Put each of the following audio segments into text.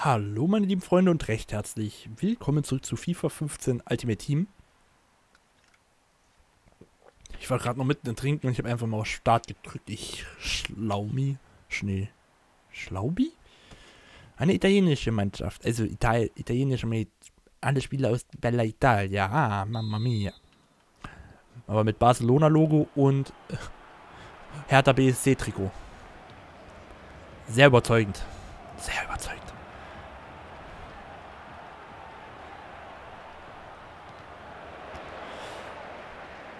Hallo meine lieben Freunde und recht herzlich willkommen zurück zu FIFA 15 Ultimate Team. Ich war gerade noch mitten im Trinken und ich habe einfach mal auf Start gedrückt. Ich Schlaumi, Schnee, Schlaubi? Eine italienische Mannschaft, also Ital italienische mit alle Spieler aus Bella Italia, ah, Mamma Mia. Aber mit Barcelona-Logo und äh, Hertha BSC-Trikot. Sehr überzeugend. Sehr überzeugend.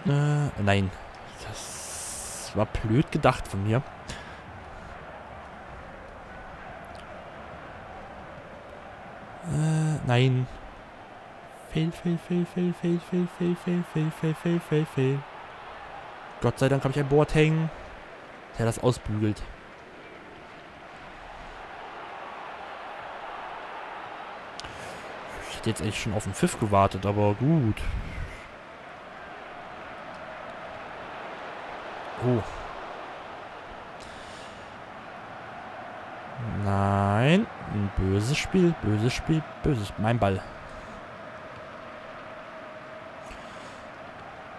Äh, nein. Das war blöd gedacht von mir. Äh, nein. Fail, fail, fail, fail, fail, fail, fail, fail, fail, fail, fail, fail, fail. Gott sei Dank habe ich ein Boateng, der das ausbügelt. Ich hätte jetzt echt schon auf den Pfiff gewartet, aber gut. Oh. Nein. Ein böses Spiel, böses Spiel, böses. Mein Ball.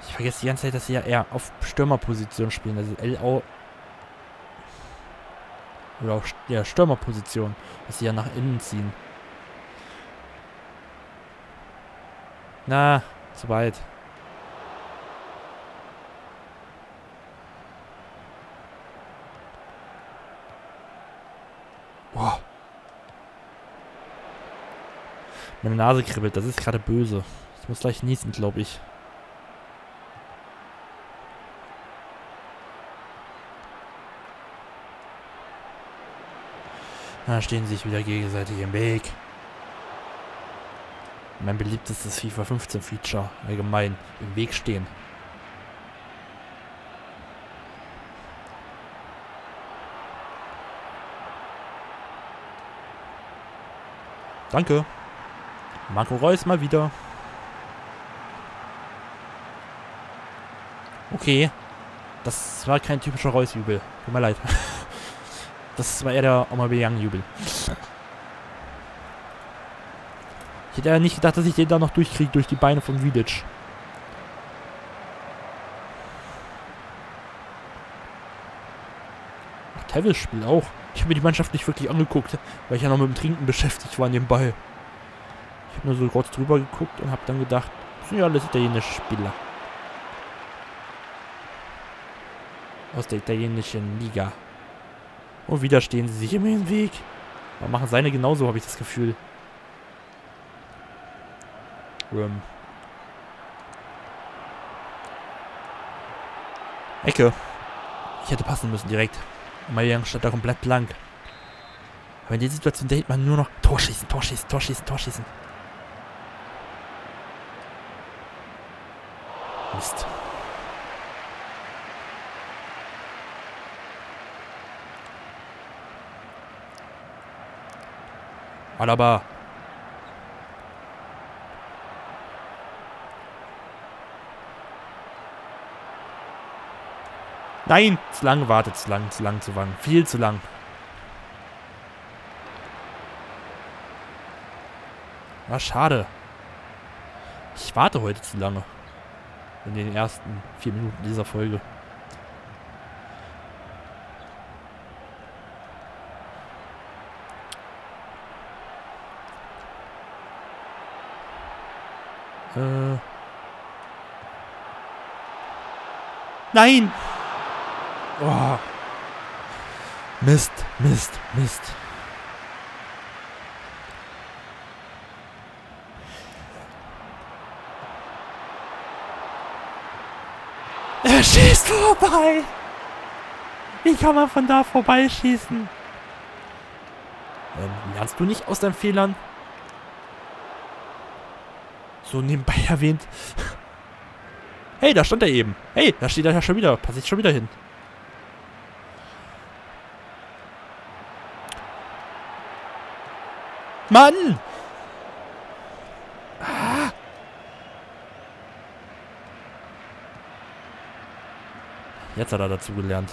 Ich vergesse die ganze Zeit, dass sie ja eher auf Stürmerposition spielen. Also LO. Oder auch ja, Stürmerposition. Dass sie ja nach innen ziehen. Na, zu weit. Meine Nase kribbelt, das ist gerade böse. Ich muss gleich niesen, glaube ich. Da stehen sich wieder gegenseitig im Weg. Mein beliebtestes FIFA 15 Feature allgemein. Im Weg stehen. Danke. Marco Reus mal wieder. Okay. Das war kein typischer Reus-Jubel. Tut mir leid. Das war eher der Aubameyang-Jubel. Ich hätte ja nicht gedacht, dass ich den da noch durchkriege durch die Beine von Vidic. Tevis spielt auch. Ich habe mir die Mannschaft nicht wirklich angeguckt, weil ich ja noch mit dem Trinken beschäftigt war nebenbei. Ich habe nur so kurz drüber geguckt und habe dann gedacht, das sind ja alles italienische Spieler. Aus der italienischen Liga. Und wieder stehen sie sich immer im Weg. Aber machen seine genauso, habe ich das Gefühl. Ähm. Ecke. Ich hätte passen müssen direkt. Aubameyang stand da komplett blank. Aber in der Situation denkt man nur noch Torschießen, Torschießen, Torschießen, Torschießen. Mist. Alaba. Nein, zu lang wartet, zu lang, zu lang, zu lang. Viel zu lang. War ah, schade. Ich warte heute zu lange. In den ersten vier Minuten dieser Folge. Äh. Nein! Oh. Mist, Mist, Mist. Er schießt vorbei! Wie kann man von da vorbeischießen? Ähm, lernst du nicht aus deinen Fehlern? So nebenbei erwähnt. Hey, da stand er eben. Hey, da steht er ja schon wieder. Passe ich schon wieder hin. Mann! Jetzt hat er dazu gelernt.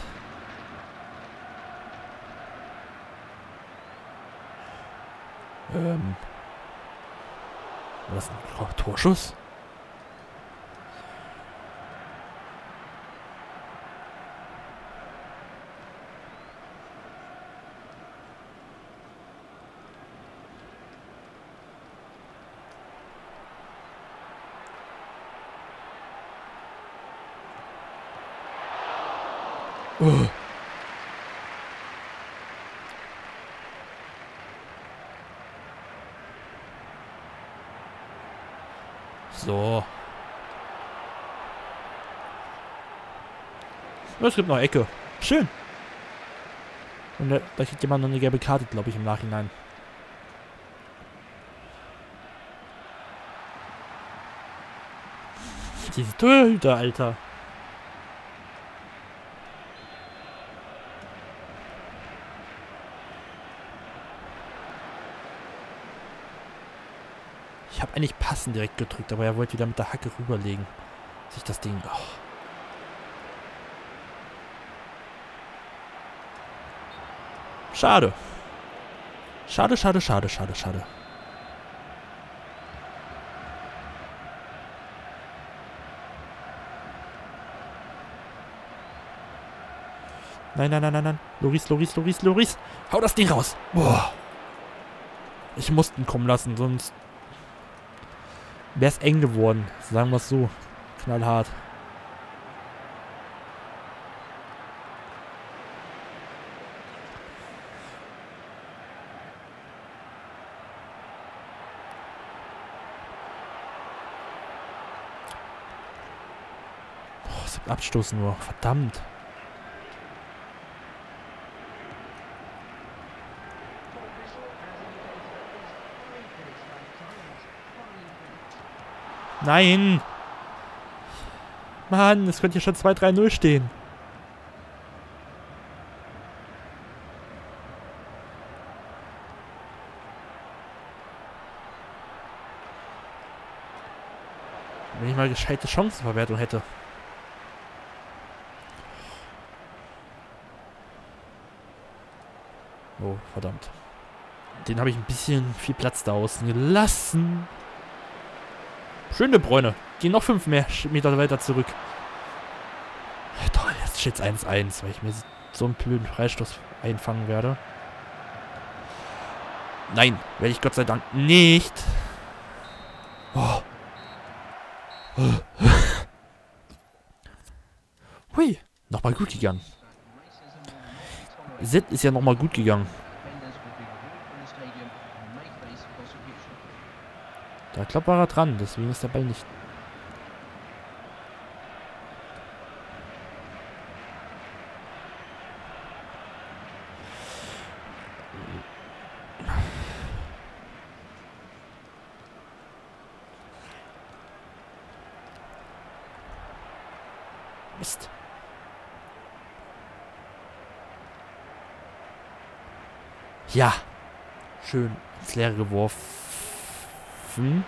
Ähm. Ein Torschuss? Oh. So. Es gibt noch Ecke. Schön. Und da, kriegt jemand noch eine gelbe Karte, glaube ich, im Nachhinein. Diese Torhüter, Alter. Eigentlich passend direkt gedrückt, aber er wollte wieder mit der Hacke rüberlegen. Sich das Ding... Oh. Schade. Schade, schade, schade, schade, schade. Nein, nein, nein, nein, nein. Loris, Loris, Loris, Loris. Hau das Ding raus. Boah. Ich musste ihn kommen lassen, sonst wäre es eng geworden. Sagen wir es so. Knallhart. Gibt Abstoß nur. Verdammt. Nein! Mann, es könnte hier schon 2-3-0 stehen. Wenn ich mal gescheite Chancenverwertung hätte. Oh, verdammt. Den habe ich ein bisschen viel Platz da außen gelassen. Schöne Bräune. Gehen noch fünf mehr Meter weiter zurück. Toll, jetzt steht es 1-1, weil ich mir so einen blöden Freistoß einfangen werde. Nein, werde ich Gott sei Dank nicht. Oh. Hui, nochmal gut gegangen. Sid ist ja nochmal gut gegangen. Da klappt er dran, deswegen ist der Ball nicht. Mist. Ja. Schön ins Leere geworfen treffen.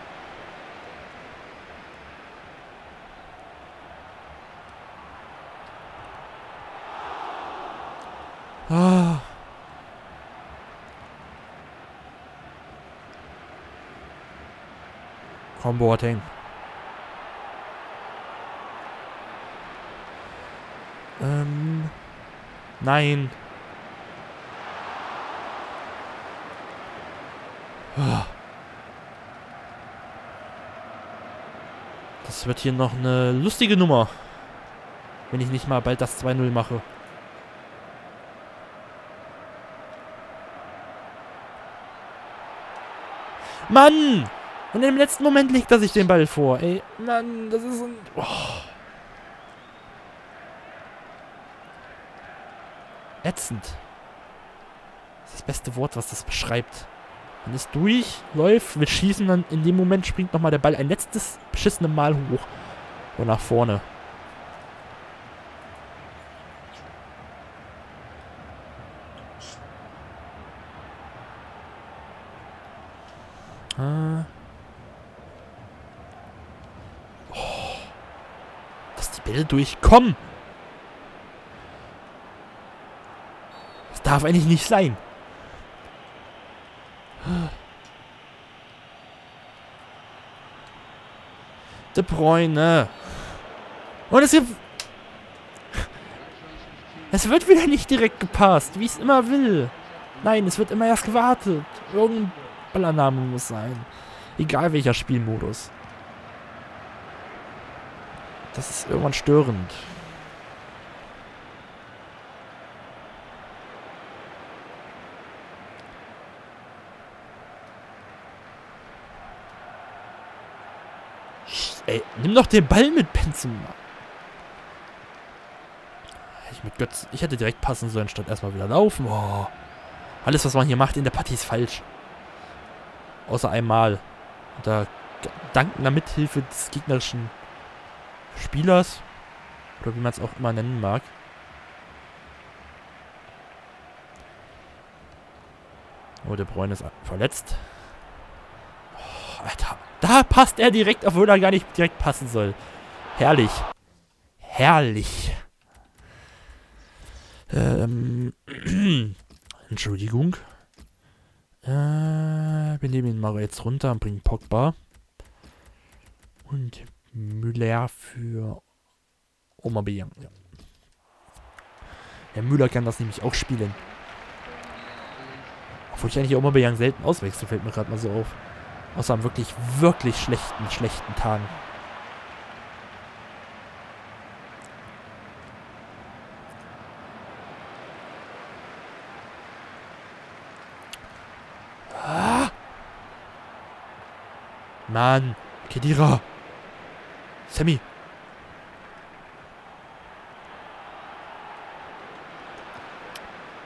Ah. Komm, Boateng. Ähm. Nein. Ah. Wird hier noch eine lustige Nummer. Wenn ich nicht mal bald das 2-0 mache. Mann! Und im letzten Moment legt er sich den Ball vor. Ey, Mann, das ist ein... Oh. Ätzend. Das ist das beste Wort, was das beschreibt. Man ist durch, läuft, will schießen, dann in dem Moment springt nochmal der Ball ein letztes beschissene Mal hoch. Und nach vorne. Ah. Oh. Dass die Bälle durchkommen. Das darf eigentlich nicht sein. De Bruyne. Und es gibt... Es wird wieder nicht direkt gepasst, wie ich es immer will. Nein, es wird immer erst gewartet. Irgendein Ballannahme muss sein. Egal welcher Spielmodus. Das ist irgendwann störend. Ey, nimm doch den Ball mit, Benzema. Ich mit Götz, ich hätte direkt passen sollen, statt erstmal wieder laufen. Oh. Alles, was man hier macht in der Partie, ist falsch. Außer einmal. Unter dankender Mithilfe des gegnerischen Spielers. Oder wie man es auch immer nennen mag. Oh, der Bräun ist verletzt. Da passt er direkt, obwohl er gar nicht direkt passen soll. Herrlich. Herrlich. Ähm. Entschuldigung. Äh, wir nehmen ihn mal jetzt runter und bringen Pogba. Und Müller für Aubameyang. Ja. Herr Müller kann das nämlich auch spielen. Obwohl ich eigentlich Aubameyang selten auswechsel, fällt mir gerade mal so auf. Außer an wirklich, wirklich schlechten, schlechten Tagen. Ah! Mann, Kedira. Sammy.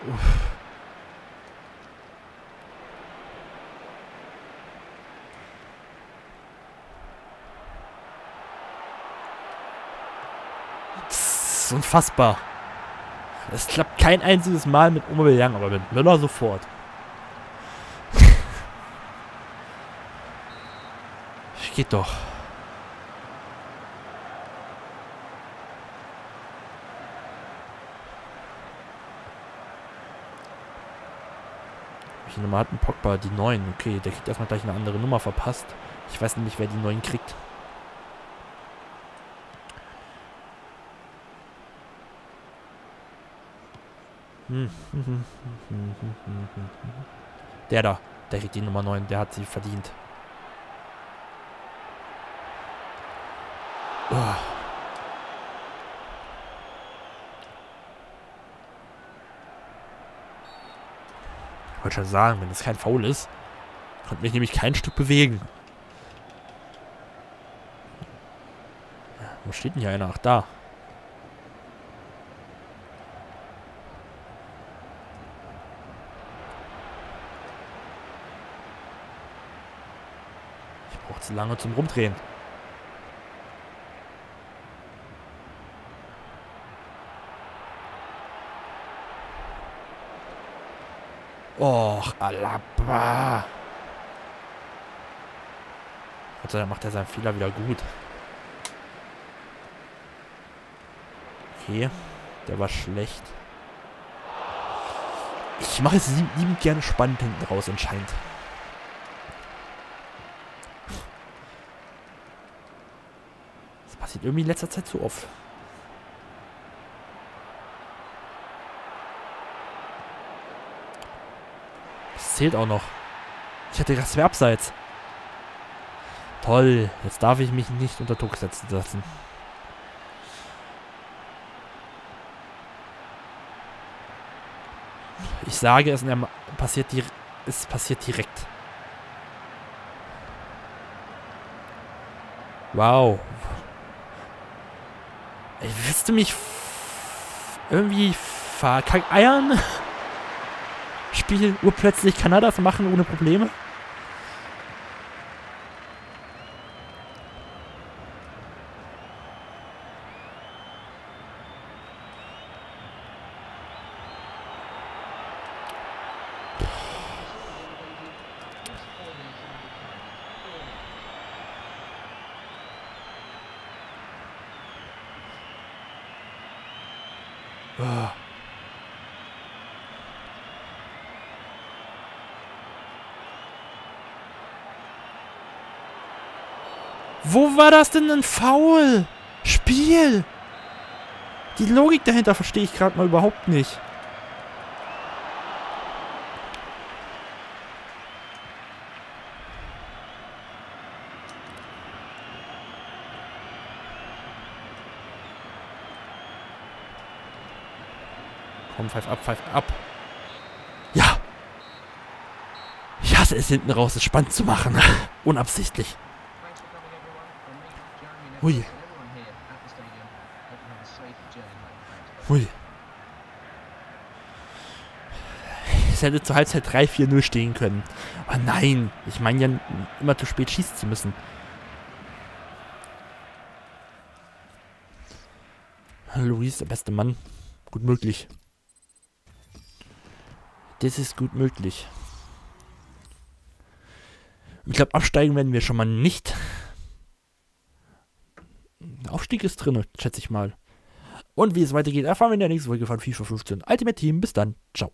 Uff. Das ist unfassbar. Es klappt kein einziges Mal mit Aubameyang, aber mit Müller sofort. Geht doch. Welche Nummer hat ein Pogba? Die 9. Okay, der kriegt erstmal gleich eine andere Nummer verpasst. Ich weiß nämlich, wer die 9 kriegt. Der da, der kriegt die Nummer 9, der hat sie verdient. Oh. Ich wollte schon sagen, wenn es kein Foul ist, konnte mich nämlich kein Stück bewegen. Wo steht denn hier einer? Ach, da. Ich brauche zu lange zum Rumdrehen. Och, Alaba. Sei Dank macht er seinen Fehler wieder gut. Okay, der war schlecht. Ich mache es liebend gerne spannend hinten raus anscheinend. Das passiert irgendwie in letzter Zeit zu oft. zählt auch noch. Ich hatte das wäre abseits. Toll. Jetzt darf ich mich nicht unter Druck setzen lassen. Ich sage es, passiert es passiert direkt. Wow. Willst du mich irgendwie verkackeiern? Spiel urplötzlich kann er das machen ohne Probleme? Wo war das denn ein Foul? Spiel! Die Logik dahinter verstehe ich gerade mal überhaupt nicht. Komm, pfeif ab, pfeif ab. Ja! Ich hasse es hinten raus, es spannend zu machen. Unabsichtlich. Hui. Hui. Es hätte zur Halbzeit 3-4-0 stehen können. Aber nein, ich meine ja immer zu spät schießen zu müssen. Luis, der beste Mann. Gut möglich. Das ist gut möglich. Ich glaube, absteigen werden wir schon mal nicht. Aufstieg ist drin, schätze ich mal. Und wie es weitergeht, erfahren wir in der nächsten Folge von FIFA 15 Ultimate Team. Bis dann. Ciao.